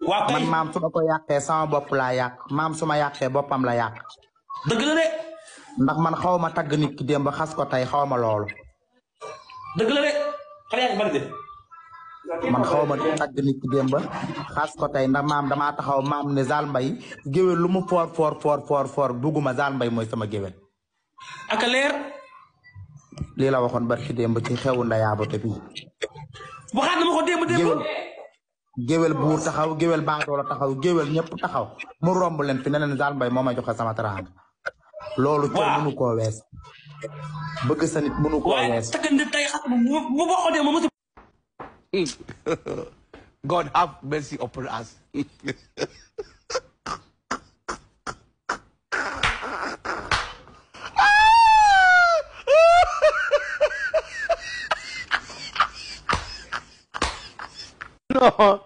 waa kay man maam su ma ko yàqee sama bopp laa yàq. Maam su ma yàqee boppam la yàq. Dëgg la de. Ndax man xaw ma tagg nit ki démb xas ko tey xaw ma loolu. Dëgg la de. Xale yaa ngi bari de. Man xaw ma tagg nit ki démb xas ko tey. Ndax maam damaa taxaw maam ne Zal Mbaye géwél lu mu foor foor foor foor foor bugguma Zal Mbaye mooy sama géwél. Ak leer. Lii la waxoon barki démb ci xewu ndayaaba te bi. Waxaat na ma ko démb démb. Géwél géwél buur taxaw géwél baadoola taxaw géwél ñëpp taxaw mu romb leen fi ne leen Zal Mbaye moo may joxe sama teraanga loolu cër Waaw. mënu koo wees bëgg sa nit mënu koo wees nit tey xam bu bu waxoo démb mosu God have mercy upon us. no.